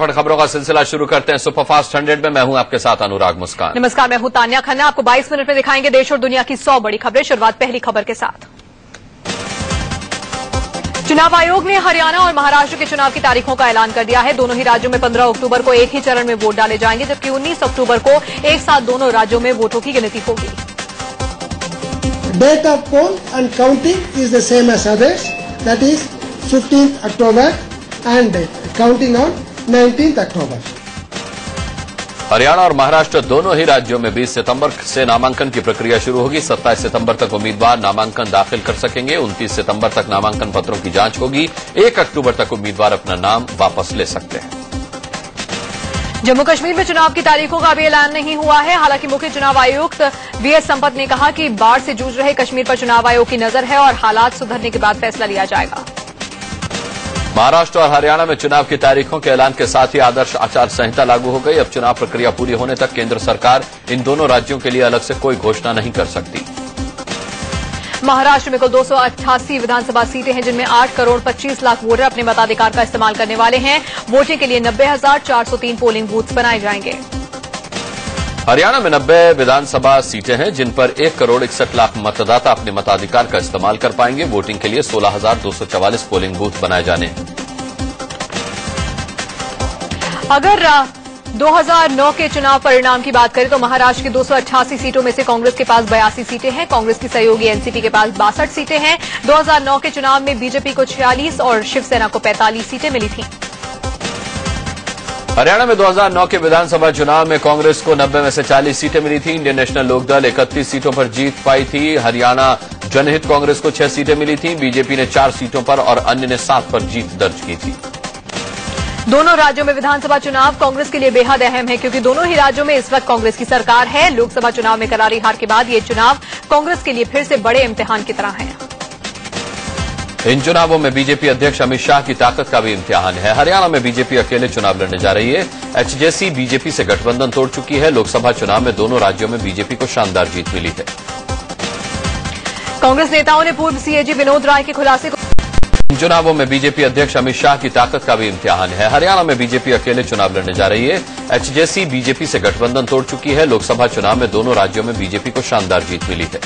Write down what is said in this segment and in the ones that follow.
फटाफट खबरों का सिलसिला शुरू करते हैं। सुपरफास्ट हंड्रेड में मैं हूँ आपके साथ अनुराग मुस्कान। नमस्कार मैं हूँ तान्या खन्ना। आपको 22 मिनट में दिखाएँगे देश और दुनिया की 100 बड़ी खबरें। शुरुआत पहली खबर के साथ। चुनाव आयोग ने हरियाणा और महाराष्ट्र के चुनाव की तारीखों का ऐलान कर दिया है। दोनों ही राज्यों में 15 अक्टूबर को एक ही चरण में वोट डाले जाएँगे जबकि 19 अक्टूबर को एक साथ दोनों राज्यों में वोटों की गिनती होगी। Date of poll and counting the same as others. That is 15th October and counting on 19th October. Haryana और महाराष्ट्र दोनों ही राज्यों में 20 सितंबर से नामांकन की प्रक्रिया शुरू होगी। 27 सितंबर तक उम्मीदवार नामांकन दाखिल कर सकेंगे। 29 सितंबर तक नामांकन पत्रों की जाँच होगी। 1 अक्टूबर तक उम्मीदवार अपना नाम वापस ले सकते हैं। जम्मू कश्मीर में चुनाव की तारीखों का अभी ऐलान नहीं हुआ है। हालाँकि मुख्य चुनाव आयुक्त वीएस संपत ने कहा कि बाढ़ से जूझ रहे कश्मीर पर चुनाव आयोग की नज़र है और हालात सुधरने के बाद फैसला लिया जाएगा। महाराष्ट्र और हरियाणा में चुनाव की तारीखों के ऐलान के साथ ही आदर्श आचार संहिता लागू हो गई। अब चुनाव प्रक्रिया पूरी होने तक केंद्र सरकार इन दोनों राज्यों के लिए अलग से कोई घोषणा नहीं कर सकती। महाराष्ट्र में कुल दो सौ अट्ठासी विधानसभा सीटें हैं जिनमें 8 करोड़ 25 लाख वोटर अपने मताधिकार का इस्तेमाल करने वाले हैं। वोटिंग के लिए नब्बे पोलिंग बूथ बनाए जाएँगे। हरियाणा में 90 विधानसभा सीटें हैं जिन पर एक करोड़ इकसठ लाख मतदाता अपने मताधिकार का इस्तेमाल कर पाएँगे। वोटिंग के लिए 16,244 पोलिंग बूथ बनाए जाने हैं। अगर आ, 2009 के चुनाव परिणाम की बात करें तो महाराष्ट्र की 288 सीटों में से कांग्रेस के पास बयासी सीटें हैं कांग्रेस की सहयोगी एनसीपी के पास बासठ सीटें हैं। 2009 के चुनाव में बीजेपी को 46 और शिवसेना को 45 सीटें मिली थीं। हरियाणा में 2009 के विधानसभा चुनाव में कांग्रेस को 90 में से 40 सीटें मिली थी। इंडियन नेशनल लोकदल 31 सीटों पर जीत पाई थी। हरियाणा जनहित कांग्रेस को छह सीटें मिली थी। बीजेपी ने चार सीटों पर और अन्य ने सात पर जीत दर्ज की थी। दोनों राज्यों में विधानसभा चुनाव कांग्रेस के लिए बेहद अहम है क्योंकि दोनों ही राज्यों में इस वक्त कांग्रेस की सरकार है। लोकसभा चुनाव में करारी हार के बाद ये चुनाव कांग्रेस के लिए फिर से बड़े इम्तिहान की तरह है। इन चुनावों में बीजेपी अध्यक्ष अमित शाह की ताकत का भी इम्तिहान है। हरियाणा में बीजेपी अकेले चुनाव लड़ने जा रही है। एचजेसी बीजेपी से गठबंधन तोड़ चुकी है। लोकसभा चुनाव में दोनों राज्यों में बीजेपी को शानदार जीत मिली है। कांग्रेस नेताओं ने पूर्व सीएजी विनोद राय के खुलासे को चुनावों में बीजेपी अध्यक्ष अमित शाह की ताकत का भी इम्तिहान है। हरियाणा में बीजेपी अकेले चुनाव लड़ने जा रही है। एचजेसी बीजेपी से गठबंधन तोड़ चुकी है। लोकसभा चुनाव में दोनों राज्यों में बीजेपी को शानदार जीत मिली है।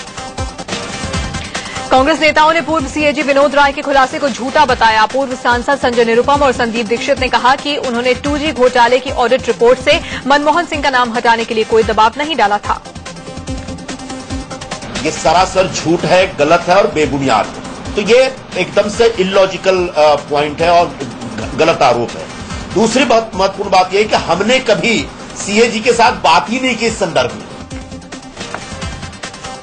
कांग्रेस नेताओं ने पूर्व सीएजी विनोद राय के खुलासे को झूठा बताया। पूर्व सांसद संजय निरुपम और संदीप दीक्षित ने कहा कि उन्होंने टू घोटाले की ऑडिट रिपोर्ट से मनमोहन सिंह का नाम हटाने के लिए कोई दबाव नहीं डाला था। ये सरासर झूठ है गलत है और बेबुनियाद है। तो ये एकदम से इलॉजिकल पॉइंट है और गलत आरोप है। दूसरी बहुत महत्वपूर्ण बात यह है कि हमने कभी सीएजी के साथ बात ही नहीं की इस संदर्भ में।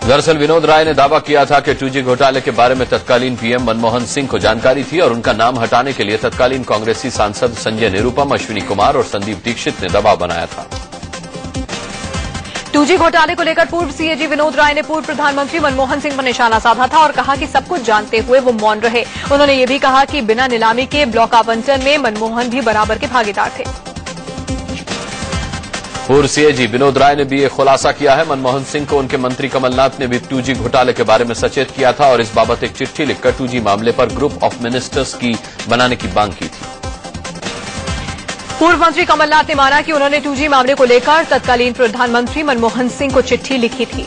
दरअसल विनोद राय ने दावा किया था कि टूजी घोटाले के बारे में तत्कालीन पीएम मनमोहन सिंह को जानकारी थी और उनका नाम हटाने के लिए तत्कालीन कांग्रेसी सांसद संजय निरुपम, अश्विनी कुमार और संदीप दीक्षित ने दबाव बनाया था। टूजी घोटाले को लेकर पूर्व सीएजी विनोद राय ने पूर्व प्रधानमंत्री मनमोहन सिंह पर निशाना साधा था और कहा कि सब कुछ जानते हुए वो मौन रहे। उन्होंने ये भी कहा कि बिना नीलामी के ब्लॉक आवंटन में मनमोहन भी बराबर के भागीदार थे। पूर्व सीएजी विनोद राय ने भी ये खुलासा किया है। मनमोहन सिंह को उनके मंत्री कमलनाथ ने भी टूजी घोटाले के बारे में सचेत किया था और इस बाबत एक चिट्ठी लिखकर टूजी मामले पर ग्रुप ऑफ़ मिनिस्टर्स की बनाने की मांग की पूर्व मंत्री कमलनाथ ने माना कि उन्होंने टूजी मामले को लेकर तत्कालीन प्रधानमंत्री मनमोहन सिंह को चिट्ठी लिखी थी।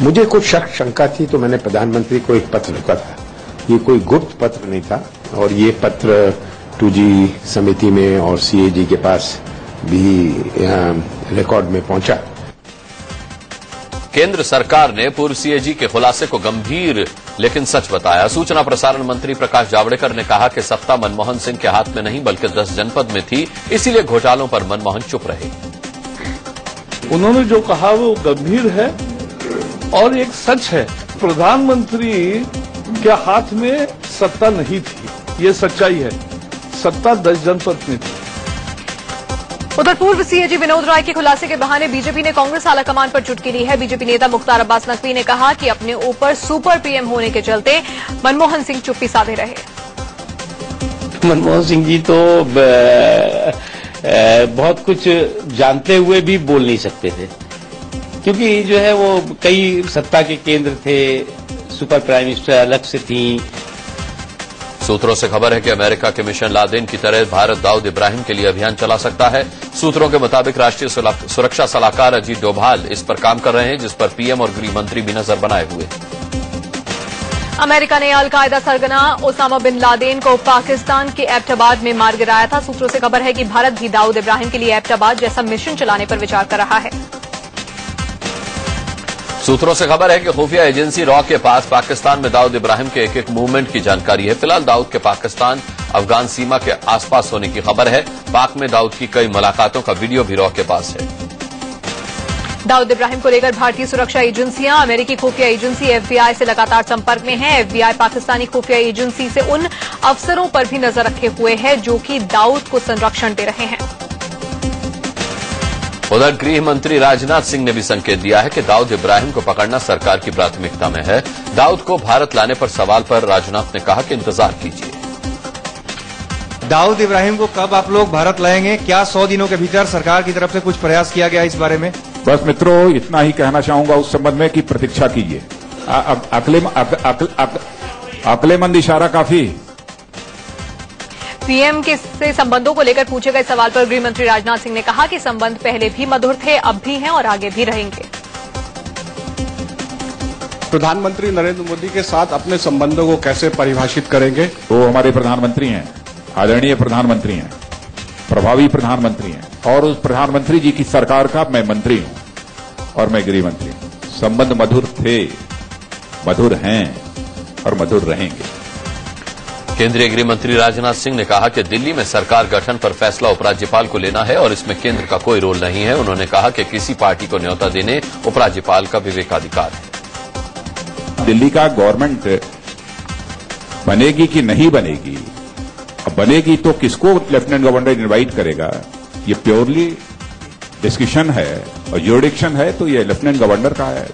मुझे कुछ शक शंका थी तो मैंने प्रधानमंत्री को एक पत्र लिखा था। ये कोई गुप्त पत्र नहीं था और ये पत्र टू समिति में और सीएजी के पास भी रिकॉर्ड में पहुँचा। केंद्र सरकार ने पूर्व सीएजी के खुलासे को गंभीर, लेकिन सच बताया। सूचना प्रसारण मंत्री प्रकाश जावड़ेकर ने कहा कि सत्ता मनमोहन सिंह के हाथ में नहीं, बल्कि दस जनपद में थी, इसीलिए घोटालों पर मनमोहन चुप रहे। उन्होंने जो कहा, वो गंभीर है और एक सच है। प्रधानमंत्री के हाथ में सत्ता नहीं थी। ये सच्चाई है। सत्ता दस जनपद में थी। उधर पूर्व सीएजी विनोद राय के खुलासे के बहाने बीजेपी ने कांग्रेस आलाकमान पर चुटकी ली है। बीजेपी नेता मुख्तार अब्बास नकवी ने कहा कि अपने ऊपर सुपर पीएम होने के चलते मनमोहन सिंह चुप्पी साधे रहे। मनमोहन सिंह जी तो बहुत कुछ जानते हुए भी बोल नहीं सकते थे। क्योंकि जो है वो कई सत्ता के केंद्र थे, सुपर प्राइम मिनिस्टर अलग से थी सूत्रों से खबर है कि अमेरिका के मिशन लादेन की तरह भारत दाऊद इब्राहिम के लिए अभियान चला सकता है। सूत्रों के मुताबिक राष्ट्रीय सुरक्षा सलाहकार अजीत डोभाल इस पर काम कर रहे हैं, जिस पर पीएम और गृह मंत्री भी नज़र बनाए हुए। अमेरिका ने अलकायदा सरगना ओसामा बिन लादेन को पाकिस्तान के एबटाबाद में मार गिराया था। सूत्रों से खबर है कि भारत भी दाऊद इब्राहिम के लिए एबटाबाद जैसा मिशन चलाने पर विचार कर रहा है। सूत्रों से खबर है कि खुफिया एजेंसी रॉ के पास पाकिस्तान में दाऊद इब्राहिम के एक एक मूवमेंट की जानकारी है। फ़िलहाल दाऊद के पाकिस्तान, अफगान सीमा के आसपास होने की खबर है। पाक में दाऊद की कई मुलाकातों का वीडियो भी रॉ के पास है। दाऊद इब्राहिम को लेकर भारतीय सुरक्षा एजेंसियाँ, अमेरिकी खुफिया एजेंसी, एफबीआई से लगातार संपर्क में है। एफबीआई पाकिस्तानी खुफिया एजेंसी से उन अफसरों पर भी नज़र रखे हुए है जो कि दाऊद को संरक्षण दे रहे हैं। उधर गृह मंत्री राजनाथ सिंह ने भी संकेत दिया है कि दाऊद इब्राहिम को पकड़ना सरकार की प्राथमिकता में है। दाऊद को भारत लाने पर सवाल पर राजनाथ ने कहा कि इंतज़ार कीजिए। दाऊद इब्राहिम को कब आप लोग भारत लाएँगे? क्या सौ दिनों के भीतर सरकार की तरफ़ से कुछ प्रयास किया गया इस बारे में? बस मित्रों इतना ही कहना चाहूँगा उस संबंध में कि प्रतीक्षा कीजिए। अकले अक, अक, अक, अकलेमंद इशारा काफ़ी। पीएम के से संबंधों को लेकर पूछे गए सवाल पर गृह मंत्री राजनाथ सिंह ने कहा कि संबंध पहले भी मधुर थे अब भी हैं और आगे भी रहेंगे। प्रधानमंत्री नरेंद्र मोदी के साथ अपने संबंधों को कैसे परिभाषित करेंगे? वो हमारे प्रधानमंत्री हैं आदरणीय प्रधानमंत्री हैं प्रभावी प्रधानमंत्री हैं और उस प्रधानमंत्री जी की सरकार का मैं मंत्री हूँ और मैं गृह मंत्री हूँ। संबंध मधुर थे मधुर हैं और मधुर रहेंगे। केंद्रीय गृह मंत्री राजनाथ सिंह ने कहा कि दिल्ली में सरकार गठन पर फैसला उपराज्यपाल को लेना है और इसमें केंद्र का कोई रोल नहीं है। उन्होंने कहा कि किसी पार्टी को न्योता देने उपराज्यपाल का विवेकाधिकार है। दिल्ली का गवर्नमेंट बनेगी कि नहीं बनेगी? अब बनेगी तो किसको लेफ्टिनेंट गवर्नर इन्वाइट करेगा? ये प्योरली डिस्कशन है और ज्यूडिक्शन है तो ये लेफ्टिनेंट गवर्नर का है।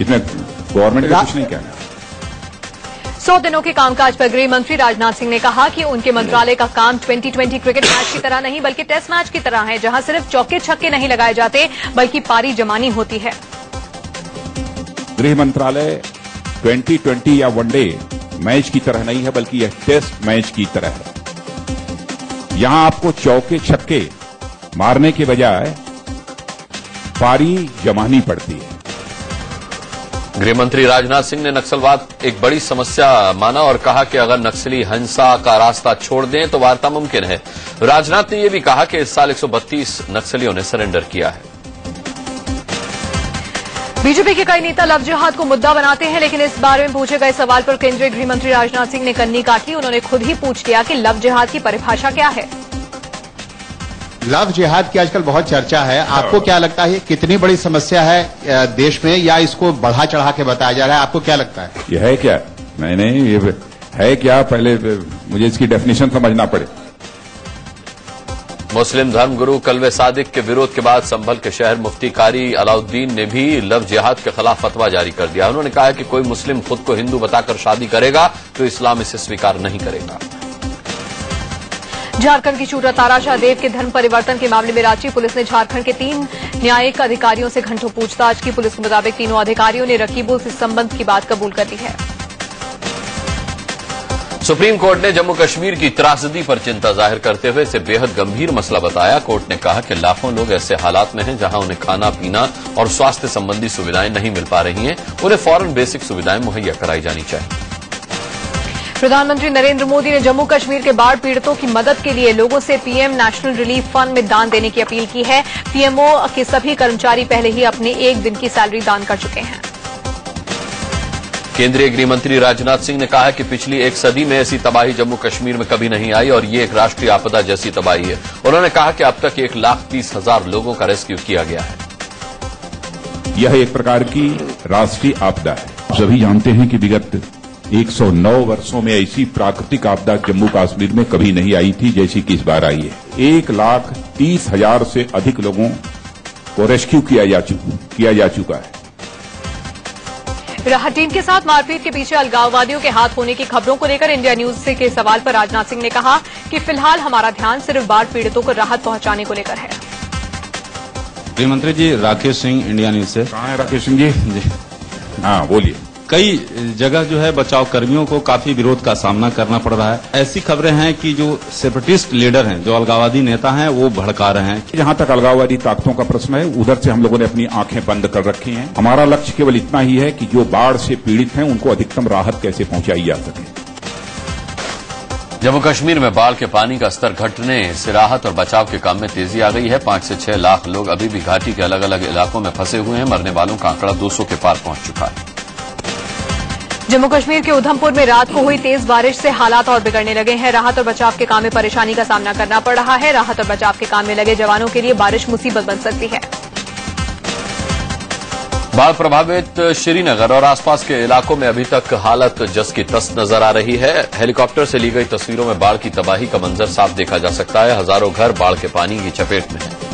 इसमें गवर्नमेंट का कुछ नहीं कहना। सौ दिनों के कामकाज पर गृह मंत्री राजनाथ सिंह ने कहा कि उनके मंत्रालय का काम 2020 क्रिकेट मैच की तरह नहीं, बल्कि टेस्ट मैच की तरह है, जहाँ सिर्फ़ चौके छक्के नहीं लगाए जाते, बल्कि पारी जमानी होती है। गृह मंत्रालय 2020 या वनडे मैच की तरह नहीं है, बल्कि यह टेस्ट मैच की तरह है। यहाँ आपको चौके छक्के मारने के बजाय पारी जमानी पड़ती है। गृह मंत्री राजनाथ सिंह ने नक्सलवाद एक बड़ी समस्या माना और कहा कि अगर नक्सली हिंसा का रास्ता छोड़ दें तो वार्ता मुमकिन है। राजनाथ ने यह भी कहा कि इस साल 132 नक्सलियों ने सरेंडर किया है। बीजेपी के कई नेता लव जिहाद को मुद्दा बनाते हैं, लेकिन इस बारे में पूछे गए सवाल पर केंद्रीय गृहमंत्री राजनाथ सिंह ने कन्नी काटी। उन्होंने खुद ही पूछ लिया कि लव जिहाद की परिभाषा क्या है। लव जिहाद की आजकल बहुत चर्चा है। आपको क्या लगता है कितनी बड़ी समस्या है देश में या इसको बढ़ा चढ़ा के बताया जा रहा है? आपको क्या लगता है? यह है क्या? नहीं नहीं ये है क्या? पहले मुझे इसकी डेफिनेशन समझना पड़े। मुस्लिम धर्मगुरु कलवे सादिक के विरोध के बाद संभल के शहर मुफ्ती कारी अलाउद्दीन ने भी लव जिहाद के खिलाफ फतवा जारी कर दिया। उन्होंने कहा कि कोई मुस्लिम खुद को हिंदू बताकर शादी करेगा तो इस्लाम इसे स्वीकार नहीं करेगा। झारखंड की शूटर ताराशाह देव के धर्म परिवर्तन के मामले में रांची पुलिस ने झारखंड के तीन न्यायिक अधिकारियों से घंटों पूछताछ की। पुलिस के मुताबिक तीनों अधिकारियों ने रकीबुल से संबंध की बात कबूल कर ली है। सुप्रीम कोर्ट ने जम्मू कश्मीर की त्रासदी पर चिंता ज़ाहिर करते हुए इसे बेहद गंभीर मसला बताया। कोर्ट ने कहा कि लाखों लोग ऐसे हालात में हैं जहाँ उन्हें खाना, पीना और स्वास्थ्य संबंधी सुविधाएँ नहीं मिल पा रही हैं। उन्हें फ़ौरन बेसिक सुविधाएँ मुहैया कराई जानी चाहिए। प्रधानमंत्री नरेंद्र मोदी ने जम्मू कश्मीर के बाढ़ पीड़ितों की मदद के लिए लोगों से पीएम नेशनल रिलीफ फंड में दान देने की अपील की है। पीएमओ के सभी कर्मचारी पहले ही अपने एक दिन की सैलरी दान कर चुके हैं। केंद्रीय गृह मंत्री राजनाथ सिंह ने कहा कि पिछली एक सदी में ऐसी तबाही जम्मू कश्मीर में कभी नहीं आई और ये एक राष्ट्रीय आपदा जैसी तबाही है। उन्होंने कहा कि अब तक एक लाख तीस हज़ार लोगों का रेस्क्यू किया गया है। यह एक प्रकार की राष्ट्रीय आपदा है। सभी जानते हैं कि विगत 109 वर्षों में ऐसी प्राकृतिक आपदा जम्मू कश्मीर में कभी नहीं आई थी जैसी कि इस बार आई है। एक लाख तीस हज़ार से अधिक लोगों को रेस्क्यू किया जा चुका किया जा चुका है। राहत टीम के साथ मारपीट के पीछे अलगाववादियों के हाथ होने की खबरों को लेकर इंडिया न्यूज़ से के सवाल पर राजनाथ सिंह ने कहा कि फ़िलहाल हमारा ध्यान सिर्फ़ बाढ़ पीड़ितों को राहत पहुँचाने को लेकर है। गृहमंत्री जी राकेश सिंह इंडिया न्यूज़ से। कहाँ है राकेश सिंह जी? जी। हाँ बोलिए। कई जगह जो है बचाव कर्मियों को काफ़ी विरोध का सामना करना पड़ रहा है। ऐसी खबरें हैं कि जो सेपरेटिस्ट लीडर हैं जो अलगाववादी नेता हैं वो भड़का रहे हैं। जहाँ तक अलगाववादी ताकतों का प्रश्न है उधर से हम लोगों ने अपनी आँखें बंद कर रखी हैं। हमारा लक्ष्य केवल इतना ही है कि जो बाढ़ से पीड़ित हैं उनको अधिकतम राहत कैसे पहुंचाई जा सके। जम्मू कश्मीर में बाढ़ के पानी का स्तर घटने से राहत और बचाव के काम में तेज़ी आ गई है। पाँच से छह लाख लोग अभी भी घाटी के अलग अलग इलाकों में फंसे हुए हैं। मरने वालों का आंकड़ा 200 के पार पहुँच चुका है। जम्मू कश्मीर के उधमपुर में रात को हुई तेज बारिश से हालात और बिगड़ने लगे हैं। राहत और बचाव के काम में परेशानी का सामना करना पड़ रहा है। राहत और बचाव के काम में लगे जवानों के लिए बारिश मुसीबत बन सकती है। बाढ़ प्रभावित श्रीनगर और आसपास के इलाकों में अभी तक हालत जस की तस नज़र आ रही है। हेलीकॉप्टर से ली गई तस्वीरों में बाढ़ की तबाही का मंजर साफ़ देखा जा सकता है। हज़ारों घर बाढ़ के पानी की चपेट में हैं।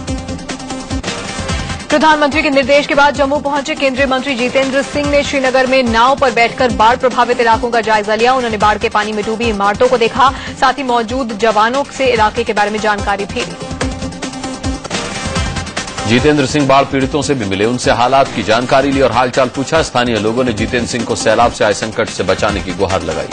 प्रधानमंत्री के निर्देश के बाद जम्मू पहुँचे केंद्रीय मंत्री जितेंद्र सिंह ने श्रीनगर में नाव पर बैठकर बाढ़ प्रभावित इलाकों का जायजा लिया। उन्होंने बाढ़ के पानी में डूबी इमारतों को देखा, साथ ही मौजूद जवानों से इलाके के बारे में जानकारी भी ली। जितेंद्र सिंह बाढ़ पीड़ितों से भी मिले। उनसे हालात की जानकारी ली और हालचाल पूछा। स्थानीय लोगों ने जितेंद्र सिंह को सैलाब से आए संकट से बचाने की गुहार लगाई।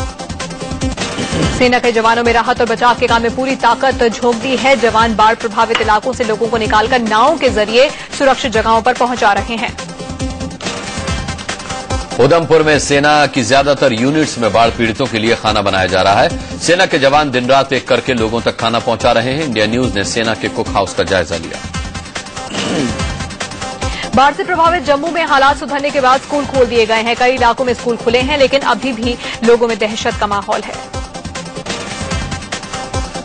सेना के जवानों में राहत और बचाव के काम में पूरी ताकत झोंक दी है। जवान बाढ़ प्रभावित इलाकों से लोगों को निकालकर नावों के ज़रिए सुरक्षित जगहों पर पहुँचा रहे हैं। उधमपुर में सेना की ज़्यादातर यूनिट्स में बाढ़ पीड़ितों के लिए खाना बनाया जा रहा है। सेना के जवान दिन रात एक करके लोगों तक खाना पहुँचा रहे हैं। इंडिया न्यूज़ ने सेना के कुक हाउस का जायजा लिया। बाढ़ से प्रभावित जम्मू में हालात सुधरने के बाद स्कूल खोल दिए गए हैं। कई इलाकों में स्कूल खुले हैं लेकिन अभी भी लोगों में दहशत का माहौल है।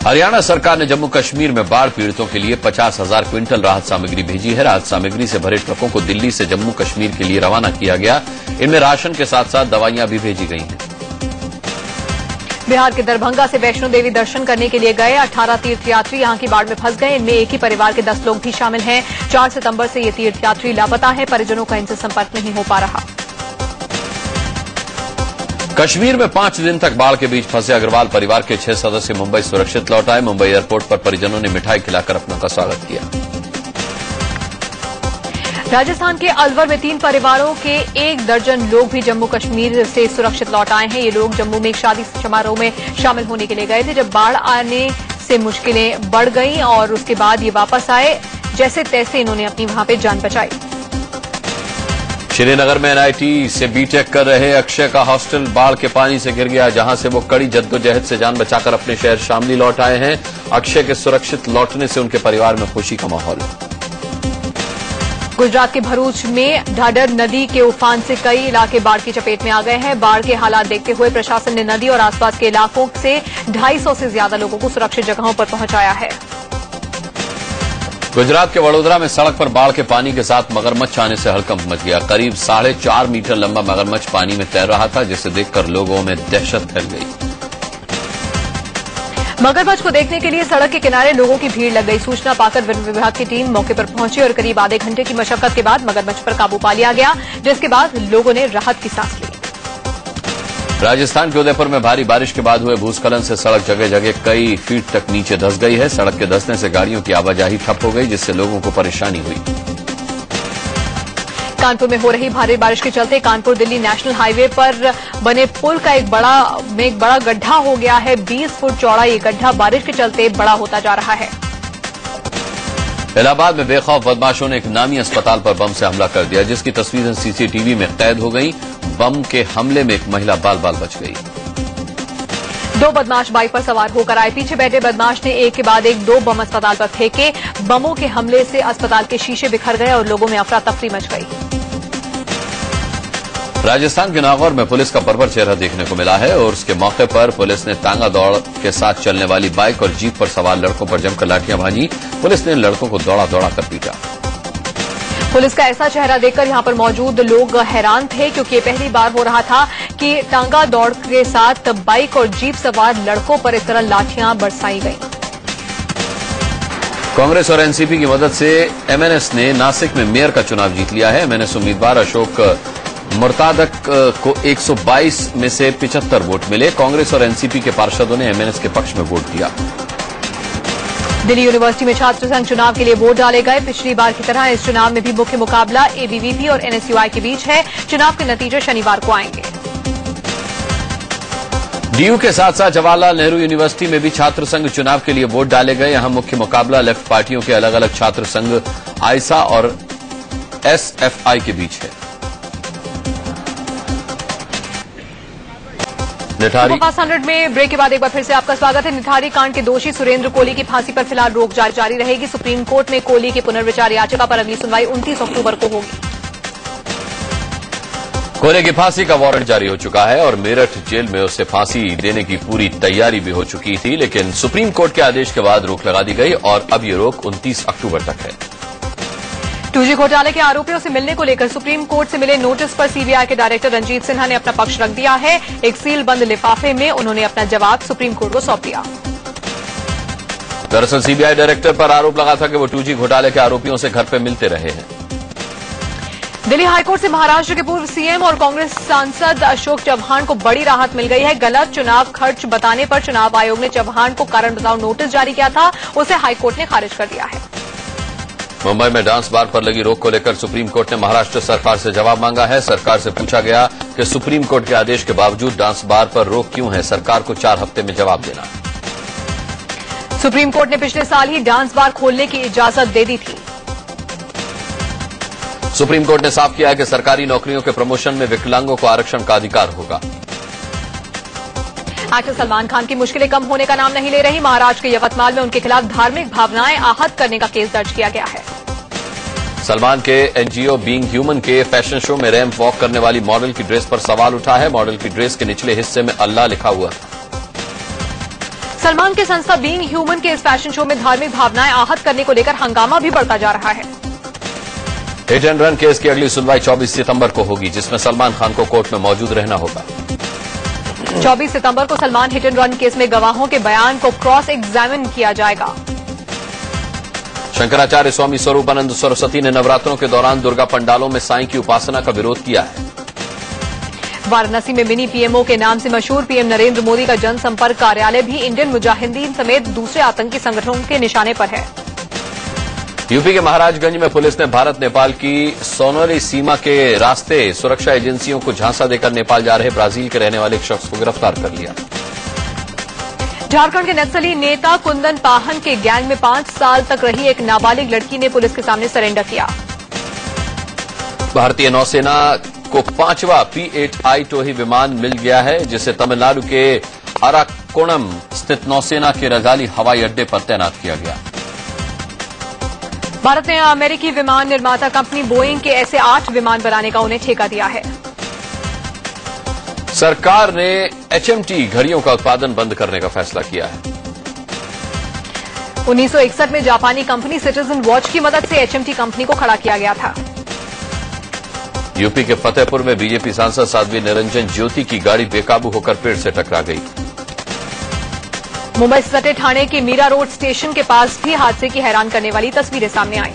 हरियाणा सरकार ने जम्मू कश्मीर में बाढ़ पीड़ितों के लिए पचास हज़ार क्विंटल राहत सामग्री भेजी है। राहत सामग्री से भरे ट्रकों को दिल्ली से जम्मू कश्मीर के लिए रवाना किया गया। इनमें राशन के साथ साथ दवाइयाँ भी भेजी गई हैं। बिहार के दरभंगा से वैष्णो देवी दर्शन करने के लिए गए 18 तीर्थयात्री यहाँ की बाढ़ में फंस गए। इनमें एक ही परिवार के 10 लोग भी शामिल हैं। 4 सितंबर से ये तीर्थयात्री लापता है। परिजनों का इनसे संपर्क नहीं हो पा रहा। कश्मीर में पाँच दिन तक बाढ़ के बीच फंसे अग्रवाल परिवार के छह सदस्य मुंबई सुरक्षित लौट आए। मुंबई एयरपोर्ट पर परिजनों ने मिठाई खिलाकर अपनों का स्वागत किया। राजस्थान के अलवर में तीन परिवारों के एक दर्जन लोग भी जम्मू कश्मीर से सुरक्षित लौट आए हैं। ये लोग जम्मू में एक शादी समारोह में शामिल होने के लिए गए थे, जब बाढ़ आने से मुश्किलें बढ़ गईं और उसके बाद ये वापस आए। जैसे तैसे इन्होंने अपनी वहाँ पे जान बचाई। श्रीनगर में एनआईटी से बीटेक कर रहे अक्षय का हॉस्टल बाढ़ के पानी से गिर गया, जहाँ से वो कड़ी जद्दोजहद से जान बचाकर अपने शहर शामली लौट आए हैं। अक्षय के सुरक्षित लौटने से उनके परिवार में खुशी का माहौल। गुजरात के भरूच में ढाडर नदी के उफान से कई इलाके बाढ़ की चपेट में आ गए हैं। बाढ़ के हालात देखते हुए प्रशासन ने नदी और आसपास के इलाकों से 250 से ज़्यादा लोगों को सुरक्षित जगहों पर पहुँचाया है। गुजरात के वडोदरा में सड़क पर बाढ़ के पानी के साथ मगरमच्छ आने से हड़कंप मच गया। करीब साढ़े चार मीटर लंबा मगरमच्छ पानी में तैर रहा था, जिसे देखकर लोगों में दहशत फैल गई। मगरमच्छ को देखने के लिए सड़क के किनारे लोगों की भीड़ लग गई। सूचना पाकर वन विभाग की टीम मौके पर पहुँची और करीब आधे घंटे की मशक्कत के बाद मगरमच्छ पर काबू पा लिया गया, जिसके बाद लोगों ने राहत की सांस ली। राजस्थान के उदयपुर में भारी बारिश के बाद हुए भूस्खलन से सड़क जगह जगह कई फीट तक नीचे धस गई है। सड़क के धसने से गाड़ियों की आवाजाही ठप हो गई, जिससे लोगों को परेशानी हुई। कानपुर में हो रही भारी बारिश के चलते कानपुर दिल्ली नेशनल हाईवे पर बने पुल का एक बड़ा, में एक बड़ा गड्ढा हो गया है। 20 फुट चौड़ा ये गड्ढा बारिश के चलते बड़ा होता जा रहा है। इलाहाबाद में बेखौफ बदमाशों ने एक नामी अस्पताल पर बम से हमला कर दिया, जिसकी तस्वीरें सीसीटीवी में कैद हो गई। बम के हमले में एक महिला बाल बाल बच गई। दो बदमाश बाइक पर सवार होकर आए। पीछे बैठे बदमाश ने एक के बाद एक दो बम अस्पताल पर फेंके। बमों के हमले से अस्पताल के शीशे बिखर गए और लोगों में अफरा तफरी मच गई। राजस्थान के नागौर में पुलिस का बर्बर चेहरा देखने को मिला है और उसके मौके पर पुलिस ने तांगा दौड़ के साथ चलने वाली बाइक और जीप पर सवार लड़कों पर जमकर लाठियाँ भाजी। पुलिस ने लड़कों को दौड़ा दौड़ा कर पीटा। पुलिस का ऐसा चेहरा देखकर यहाँ पर मौजूद लोग हैरान थे क्योंकि ये पहली बार हो रहा था कि टांगा दौड़ के साथ बाइक और जीप सवार लड़कों पर इस तरह लाठियाँ बरसाई गईं। कांग्रेस और एनसीपी की मदद से एमएनएस ने नासिक में मेयर का चुनाव जीत लिया है। एमएनएस उम्मीदवार अशोक मुर्तादक को 122 में से 75 वोट मिले। कांग्रेस और एनसीपी के पार्षदों ने एमएनएस के पक्ष में वोट दिया। दिल्ली यूनिवर्सिटी में छात्र संघ चुनाव के लिए वोट डाले गए। पिछली बार की तरह इस चुनाव में भी मुख्य मुकाबला एबीवीपी और एनएसयूआई के बीच है। चुनाव के नतीजे शनिवार को आएँगे। डीयू के साथ साथ जवाहरलाल नेहरू यूनिवर्सिटी में भी छात्र संघ चुनाव के लिए वोट डाले गए। यहाँ मुख्य मुकाबला लेफ़्ट पार्टियों के अलग अलग छात्र संघ आयसा और एसएफआई के बीच है। निठारी। फास्ट हंड्रेड में ब्रेक के बाद एक बार फिर से आपका स्वागत है। निठारी कांड के दोषी सुरेंद्र कोहली की फांसी पर फ़िलहाल रोक जारी जारी रहेगी। सुप्रीम कोर्ट में कोहली की पुनर्विचार याचिका पर अगली सुनवाई 29 अक्टूबर को होगी। कोहली की फांसी का वारंट जारी हो चुका है और मेरठ जेल में उसे फांसी देने की पूरी तैयारी भी हो चुकी थी लेकिन सुप्रीम कोर्ट के आदेश के बाद रोक लगा दी गई और अब ये रोक 29 अक्टूबर तक है। टूजी घोटाले के आरोपियों से मिलने को लेकर सुप्रीम कोर्ट से मिले नोटिस पर सीबीआई के डायरेक्टर रंजीत सिन्हा ने अपना पक्ष रख दिया है। एक सील बंद लिफाफे में उन्होंने अपना जवाब सुप्रीम कोर्ट को सौंप दिया। दरअसल सीबीआई डायरेक्टर पर आरोप लगा था कि वो टूजी घोटाले के आरोपियों से घर पर मिलते रहे हैं। दिल्ली हाईकोर्ट से महाराष्ट्र के पूर्व सीएम और कांग्रेस सांसद अशोक चौहान को बड़ी राहत मिल गई है। गलत चुनाव खर्च बताने पर चुनाव आयोग ने चौहान को कारण बताओ नोटिस जारी किया था। उसे हाईकोर्ट ने खारिज कर दिया है। मुंबई में डांस बार पर लगी रोक को लेकर सुप्रीम कोर्ट ने महाराष्ट्र सरकार से जवाब मांगा है। सरकार से पूछा गया कि सुप्रीम कोर्ट के आदेश के बावजूद डांस बार पर रोक क्यों है? सरकार को चार हफ़्ते में जवाब देना। सुप्रीम कोर्ट ने पिछले साल ही डांस बार खोलने की इजाज़त दे दी थी। सुप्रीम कोर्ट ने साफ़ किया है कि सरकारी नौकरियों के प्रमोशन में विकलांगों को आरक्षण का अधिकार होगा। एक्टर सलमान खान की मुश्किलें कम होने का नाम नहीं ले रही महाराष्ट्र के यवतमाल में उनके खिलाफ धार्मिक भावनाएँ आहत करने का केस दर्ज किया गया है। सलमान के एनजीओ बीइंग ह्यूमन के फ़ैशन शो में रैंप वॉक करने वाली मॉडल की ड्रेस पर सवाल उठा है। मॉडल की ड्रेस के निचले हिस्से में अल्लाह लिखा हुआ। सलमान के संस्था बीइंग ह्यूमन के इस फ़ैशन शो में धार्मिक भावनाएँ आहत करने को लेकर हंगामा भी बढ़ता जा रहा है। हिट एंड रन केस की अगली सुनवाई 24 सितंबर को होगी जिसमें सलमान खान को कोर्ट में मौजूद रहना होगा। 24 सितंबर को Salman hit and run case में गवाहों के बयान को क्रॉस एग्जामिन किया जाएगा। शंकराचार्य स्वामी स्वरूपानंद सरस्वती ने नवरात्रों के दौरान दुर्गा पंडालों में साईं की उपासना का विरोध किया है। वाराणसी में मिनी पीएमओ के नाम से मशहूर पीएम नरेंद्र मोदी का जनसंपर्क कार्यालय भी इंडियन मुजाहिदीन समेत दूसरे आतंकी संगठनों के निशाने पर है। यूपी के महाराजगंज में पुलिस ने भारत नेपाल की सोनोली सीमा के रास्ते सुरक्षा एजेंसियों को झांसा देकर नेपाल जा रहे ब्राज़ील के रहने वाले एक शख्स को गिरफ़्तार कर लिया। झारखंड के नक्सली नेता कुंदन पाहन के गैंग में पाँच साल तक रही एक नाबालिग लड़की ने पुलिस के सामने सरेंडर किया। भारतीय नौसेना को पांचवा पी एट आई टोही विमान मिल गया है जिसे तमिलनाडु के अराकोणम स्थित नौसेना के रजाली हवाई अड्डे पर तैनात किया गया। भारत ने अमेरिकी विमान निर्माता कंपनी बोइंग के ऐसे आठ विमान बनाने का उन्हें ठेका दिया है। सरकार ने एचएमटी घड़ियों का उत्पादन बंद करने का फैसला किया है। 1961 में जापानी कंपनी सिटीजन वॉच की मदद से एचएमटी कंपनी को खड़ा किया गया था। यूपी के फतेहपुर में बीजेपी सांसद साध्वी निरंजन ज्योति की गाड़ी बेकाबू होकर पेड़ से टकरा गई। मुंबई सटे थाने के मीरा रोड स्टेशन के पास भी हादसे की हैरान करने वाली तस्वीरें सामने आई।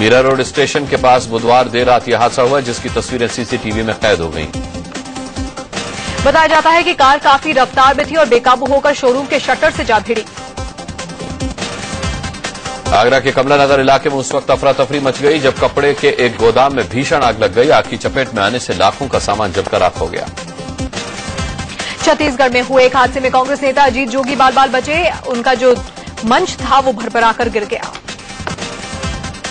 मीरा रोड स्टेशन के पास बुधवार देर रात यह हादसा हुआ जिसकी तस्वीरें सीसीटीवी में कैद हो गईं। बताया जाता है कि कार काफ़ी रफ्तार में थी और बेकाबू होकर शोरूम के शटर से जा भिड़ी। आगरा के कमला नगर इलाके में उस वक्त अफरा तफरी मच गई जब कपड़े के एक गोदाम में भीषण आग लग गई आग की चपेट में आने से लाखों का सामान जबकर राख हो गया। छत्तीसगढ़ में हुए एक हादसे में कांग्रेस नेता अजीत जोगी बाल बाल बचे। उनका जो मंच था वो भरभराकर गिर गया।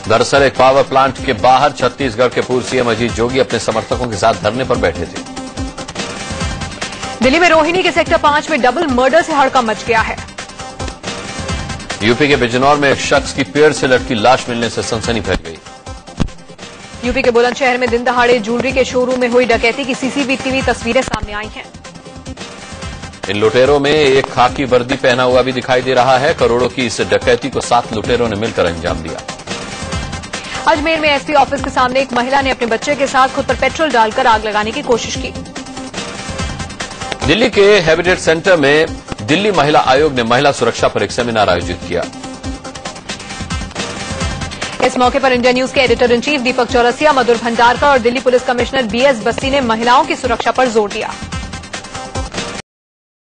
दरअसल एक पावर प्लांट के बाहर छत्तीसगढ़ के पूर्व सीएम अजीत जोगी अपने समर्थकों के साथ धरने पर बैठे थे। दिल्ली में रोहिणी के सेक्टर पाँच में डबल मर्डर से हड़का मच गया है। यूपी के बिजनौर में एक शख्स की पेड़ से लटकी लाश मिलने से सनसनी फैल गई। यूपी के बुलंदशहर में दिन दहाड़े ज्वेलरी के शोरूम में हुई डकैती की सीसीटीवी तस्वीरें सामने आई हैं। इन लुटेरों में एक खाकी वर्दी पहना हुआ भी दिखाई दे रहा है। करोड़ों की इस डकैती को सात लुटेरों ने मिलकर अंजाम दिया। अजमेर में एसपी ऑफ़िस के सामने एक महिला ने अपने बच्चे के साथ खुद पर पेट्रोल डालकर आग लगाने की कोशिश की। दिल्ली के हैबिटेट सेंटर में दिल्ली महिला आयोग ने महिला सुरक्षा पर एक सेमिनार आयोजित किया। इस मौके पर इंडिया न्यूज़ के editor in chief Deepak Chaurasia Madhur Bhandarkar और Delhi police commissioner BS Bassi ने महिलाओं की सुरक्षा पर ज़ोर दिया।